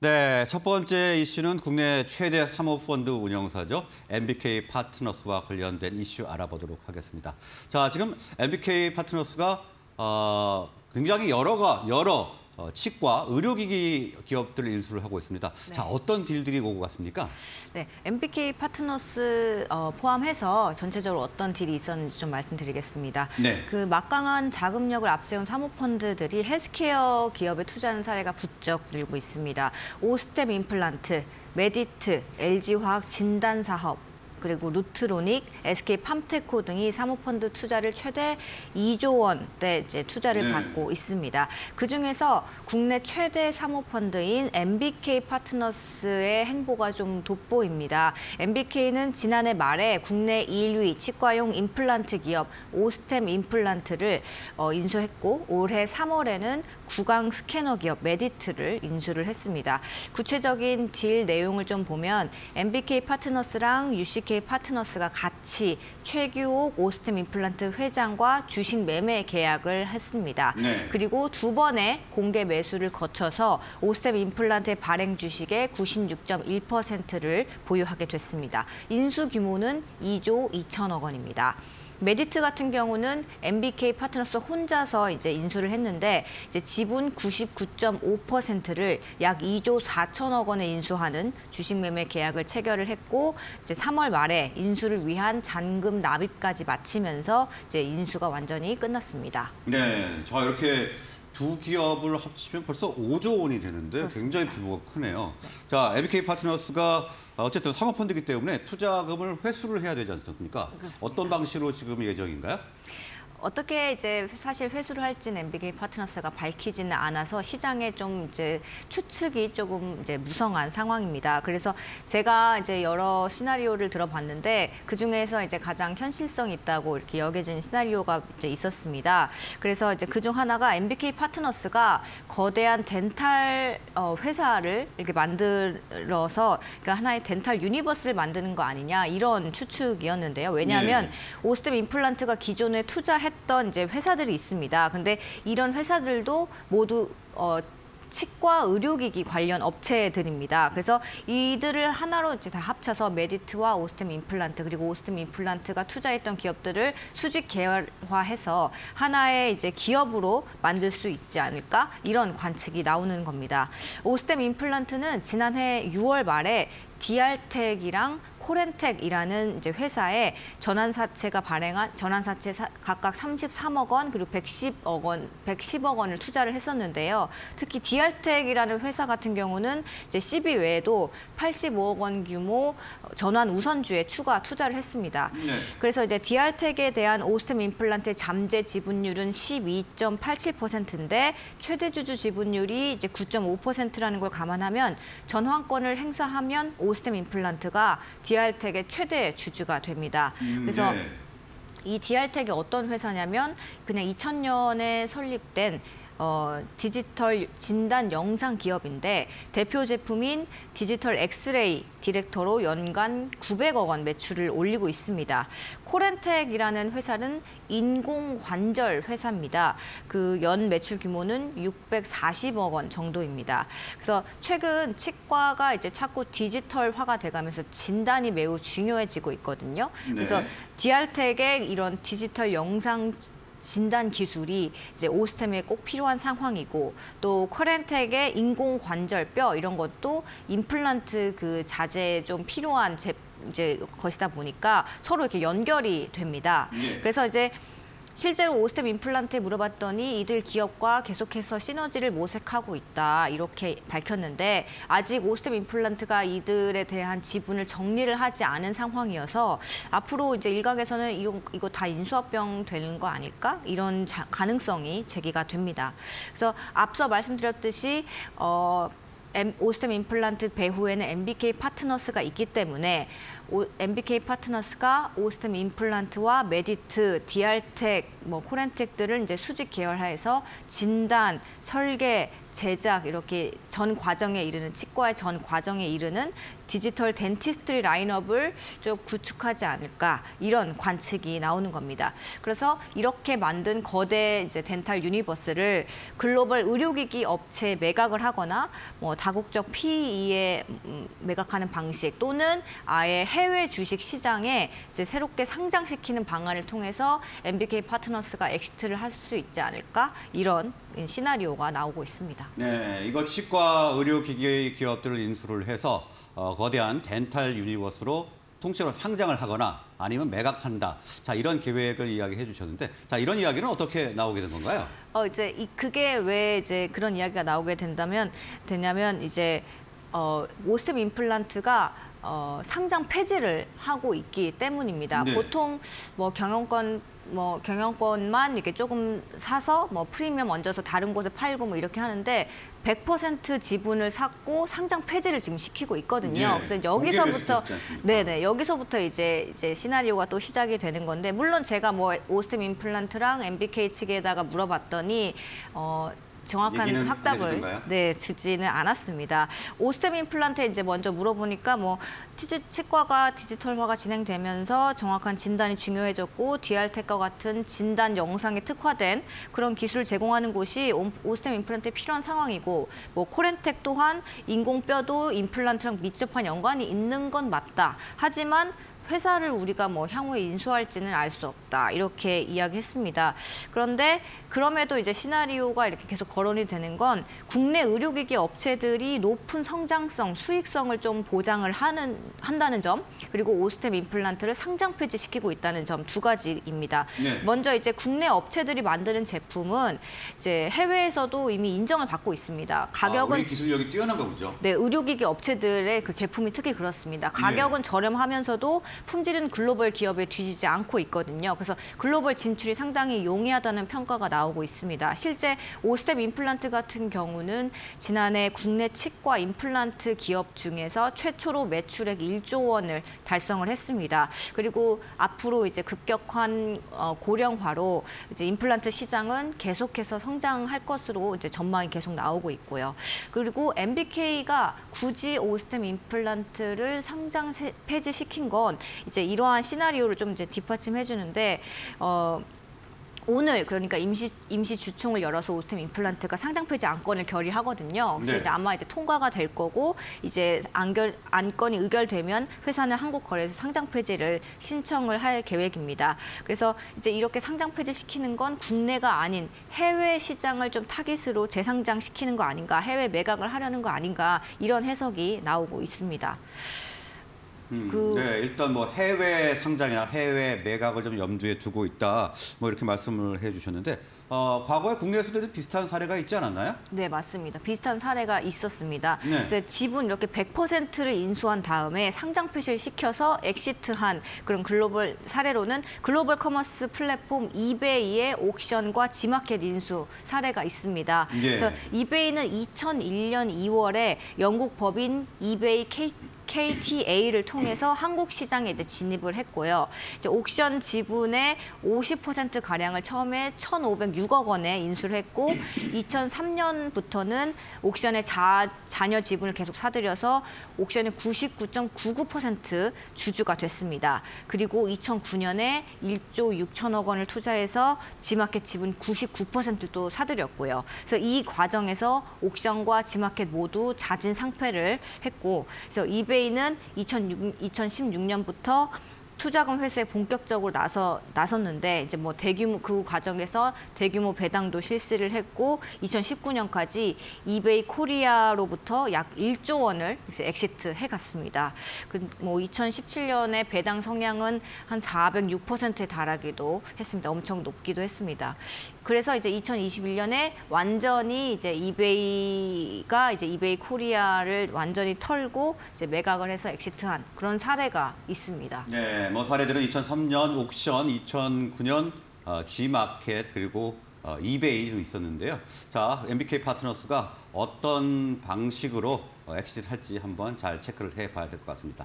네, 첫 번째 이슈는 국내 최대 사모펀드 운영사죠. MBK 파트너스와 관련된 이슈 알아보도록 하겠습니다. 자, 지금 MBK 파트너스가 어, 굉장히 여러가 여러 어, 치과 의료기기 기업들을 인수를 하고 있습니다. 네. 자, 어떤 딜들이 오고 갔습니까? 네, MBK 파트너스 어, 포함해서 전체적으로 어떤 딜이 있었는지 좀 말씀드리겠습니다. 네. 그 막강한 자금력을 앞세운 사모펀드들이 헬스케어 기업에 투자하는 사례가 부쩍 늘고 있습니다. 오스템 임플란트, 메디트, LG화학 진단사업, 그리고 루트로닉, SK 팜테코 등이 사모펀드 투자를 최대 2조 원대 이제 투자를 네. 받고 있습니다. 그 중에서 국내 최대 사모펀드인 MBK 파트너스의 행보가 좀 돋보입니다. MBK는 지난해 말에 국내 1위 치과용 임플란트 기업 오스템 임플란트를 어, 인수했고 올해 3월에는 구강 스캐너 기업 메디트를 인수를 했습니다. 구체적인 deal 내용을 좀 보면 MBK 파트너스랑 UCK 파트너스가 같이 최규옥 오스템 임플란트 회장과 주식 매매 계약을 했습니다. 네. 그리고 두 번의 공개 매수를 거쳐서 오스템 임플란트의 발행 주식의 96.1%를 보유하게 됐습니다. 인수 규모는 2조 2천억 원입니다. 메디트 같은 경우는 MBK 파트너스 혼자서 이제 인수를 했는데 이제 지분 99.5%를 약 2조 4천억 원에 인수하는 주식 매매 계약을 체결을 했고 이제 3월 말에 인수를 위한 잔금 납입까지 마치면서 이제 인수가 완전히 끝났습니다. 네, 자 이렇게 두 기업을 합치면 벌써 5조 원이 되는데 그렇습니다. 굉장히 규모가 크네요. 자, MBK 파트너스가 어쨌든 사모펀드이기 때문에 투자금을 회수를 해야 되지 않습니까? 어떤 방식으로 지금 예정인가요? 어떻게 이제 사실 회수를 할지는 MBK 파트너스가 밝히지는 않아서 시장에 좀 이제 추측이 조금 이제 무성한 상황입니다. 그래서 제가 이제 여러 시나리오를 들어봤는데 그 중에서 이제 가장 현실성 있다고 이렇게 여겨진 시나리오가 이제 있었습니다. 그래서 이제 그 중 하나가 MBK 파트너스가 거대한 dental 어, 회사를 이렇게 만들어서 그러니까 하나의 dental universe를 만드는 거 아니냐 이런 추측이었는데요. 왜냐하면 네. 오스템 임플란트가 기존에 투자했 던 이제 회사들이 있습니다. 근데 이런 회사들도 모두 어, 치과 의료기기 관련 업체들입니다. 그래서 이들을 하나로 이제 다 합쳐서 메디트와 오스템 임플란트 그리고 오스템 임플란트가 투자했던 기업들을 수직 계열화해서 하나의 이제 기업으로 만들 수 있지 않을까 이런 관측이 나오는 겁니다. 오스템 임플란트는 지난해 6월 말에 디알텍이랑 코렌텍이라는 이제 회사에 전환사채가 발행한 전환사채 사- 각각 33억 원 그리고 110억 원, 110억 원을 투자를 했었는데요. 특히 디알텍이라는 회사 같은 경우는 이제 CB 외에도 85억 원 규모 전환 우선주에 추가 투자를 했습니다. 네. 그래서 이제 디알텍에 대한 오스템 임플란트의 잠재 지분율은 12.87%인데 최대 주주 지분율이 이제 9.5%라는 걸 감안하면 전환권을 행사하면 오스템 임플란트가 디알텍 의 최대 주주가 됩니다. 그래서 네. 이 디알텍이 어떤 회사냐면 그냥 2000년에 설립된 어, 디지털 진단 영상 기업인데 대표 제품인 디지털 엑스레이 detector로 연간 900억 원 매출을 올리고 있습니다. 코렌텍이라는 회사는 인공 관절 회사입니다. 그 연 매출 규모는 640억 원 정도입니다. 그래서 최근 치과가 이제 자꾸 디지털화가 돼가면서 진단이 매우 중요해지고 있거든요. 그래서 네. 디알텍의 이런 디지털 영상 진단 기술이 이제 오스템에 꼭 필요한 상황이고 또 커렌텍의 인공 관절 뼈 이런 것도 임플란트 그 자재에 좀 필요한 제, 이제 것이다 보니까 서로 이렇게 연결이 됩니다. 예. 그래서 이제 실제로 오스템 임플란트에 물어봤더니 이들 기업과 계속해서 시너지를 모색하고 있다 이렇게 밝혔는데 아직 오스템 임플란트가 이들에 대한 지분을 정리를 하지 않은 상황이어서 앞으로 이제 일각에서는 이거, 이거 다 인수합병 되는 거 아닐까 이런 자- 가능성이 제기가 됩니다. 그래서 앞서 말씀드렸듯이 어, 오스템 임플란트 배후에는 MBK 파트너스가 있기 때문에 오, MBK 파트너스가 오스템 임플란트와 메디트, 디알텍, 뭐 코렌텍들을 이제 수직 계열화해서 진단, 설계, 제작 이렇게 전 과정에 이르는 치과의 전 과정에 이르는 디지털 dentistry 라인업을 좀 구축하지 않을까 이런 관측이 나오는 겁니다. 그래서 이렇게 만든 거대 이제 dental universe를 글로벌 의료기기 업체에 매각을 하거나 뭐 다국적 PE에 음, 매각하는 방식 또는 아예 해외 주식 시장에 이제 새롭게 상장시키는 방안을 통해서 MBK 파트너스가 exit를 할 수 있지 않을까 이런 시나리오가 나오고 있습니다. 네, 이거 치과 의료기기 기업들을 인수를 해서 어, 거대한 dental universe로 통째로 상장을 하거나 아니면 매각한다. 자, 이런 계획을 이야기해 주셨는데, 자, 이런 이야기는 어떻게 나오게 된 건가요? 어 이제 이 그게 왜 이제 그런 이야기가 나오게 된다면 되냐면 이제 어 오스템 임플란트가 어 상장 폐지를 하고 있기 때문입니다. 네. 보통 뭐 경영권 뭐 경영권만 이렇게 조금 사서 뭐 프리미엄 얹어서 다른 곳에 팔고 뭐 이렇게 하는데 100% 지분을 샀고 상장 폐지를 지금 시키고 있거든요. 예, 그래서 여기서부터? 네네 여기서부터 이제 이제 시나리오가 또 시작이 되는 건데 물론 제가 뭐 오스템 임플란트랑 MBK 측에다가 물어봤더니 어 정확한 확답을? 네 주지는 않았습니다. 오스템 임플란트에 이제 먼저 물어보니까 뭐 티즈 치과가 디지털화가 진행되면서 정확한 진단이 중요해졌고 DR텍과 같은 진단 영상에 특화된 그런 기술을 제공하는 곳이 오- 오스템 임플란트에 필요한 상황이고 뭐 코렌텍 또한 인공뼈도 임플란트랑 밀접한 연관이 있는 건 맞다. 하지만 회사를 우리가 뭐 향후에 인수할지는 알 수 없다 이렇게 이야기했습니다. 그런데 그럼에도 이제 시나리오가 이렇게 계속 거론이 되는 건 국내 의료기기 업체들이 높은 성장성, 수익성을 좀 보장을 하는 한다는 점 그리고 오스템 임플란트를 상장 폐지시키고 있다는 점 두 가지입니다. 네. 먼저 이제 국내 업체들이 만드는 제품은 이제 해외에서도 이미 인정을 받고 있습니다. 아, 가격은 우리 기술력이 뛰어난가 보죠. 네, 의료기기 업체들의 그 제품이 특히 그렇습니다. 가격은 저렴하면서도 품질은 글로벌 기업에 뒤지지 않고 있거든요. 그래서 글로벌 진출이 상당히 용이하다는 평가가 나오고 있습니다. 실제 오스텝 임플란트 같은 경우는 지난해 국내 치과 임플란트 기업 중에서 최초로 매출액 1조 원을 달성을 했습니다. 그리고 앞으로 이제 급격한 어, 고령화로 이제 임플란트 시장은 계속해서 성장할 것으로 이제 전망이 계속 나오고 있고요. 그리고 MBK가 굳이 오스템 임플란트를 상장 세- 폐지시킨 건 이제 이러한 시나리오를 좀 이제 뒷받침해 주는데 어 오늘 그러니까 임시 임시 주총을 열어서 오스템 임플란트가 상장 폐지 안건을 결의하거든요. 그래서 네. 이제 아마 이제 통과가 될 거고 이제 안결 안건이 의결되면 회사는 한국 거래소 상장 폐지를 신청을 할 계획입니다. 그래서 이제 이렇게 상장 폐지 시키는 건 국내가 아닌 해외 시장을 좀 타깃으로 재상장 시키는 거 아닌가, 해외 매각을 하려는 거 아닌가 이런 해석이 나오고 있습니다. 음, 그- 네, 일단 뭐 해외 상장이나 해외 매각을 좀 염두에 두고 있다. 뭐 이렇게 말씀을 해 주셨는데 어, 과거에 국내에서도 비슷한 사례가 있지 않았나요? 네, 맞습니다. 비슷한 사례가 있었습니다. 네. 이제 지분 이렇게 100%를 인수한 다음에 상장 폐지를 시켜서 exit한 그런 글로벌 사례로는 글로벌 commerce 플랫폼 이베이의 옥션과 지마켓 인수 사례가 있습니다. 예. 그래서 이베이는 2001년 2월에 영국 법인 이베이 K KTA를 통해서 한국 시장에 이제 진입을 했고요. 이제 옥션 지분의 50% 가량을 처음에 1,506억 원에 인수를 했고 2003년부터는 옥션의 자, 자녀 지분을 계속 사들여서 옥션의 99.99% 주주가 됐습니다. 그리고 2009년에 1조 6천억 원을 투자해서 지마켓 지분 99%도 사들였고요. 그래서 이 과정에서 옥션과 지마켓 모두 자진 상패를 했고 그래서 200 SK베이는 2006, 2016년부터 투자금 회수에 본격적으로 나서 나섰는데 이제 뭐 대규모 그 과정에서 대규모 배당도 실시를 했고 2019년까지 이베이 코리아로부터 약 1조 원을 이제 exit 해갔습니다. 그뭐 2017년에 배당 성향은 한 406%에 달하기도 했습니다. 엄청 높기도 했습니다. 그래서 이제 2021년에 완전히 이제 이베이가 이제 이베이 코리아를 완전히 털고 이제 매각을 해서 exit한 그런 사례가 있습니다. 네, 뭐 사례들은 2003년 옥션, 2009년 어, G마켓 그리고 어, 이베이 좀 있었는데요. 자, MBK 파트너스가 어떤 방식으로 어, exit 할지 한번 잘 체크를 해봐야 될 것 같습니다.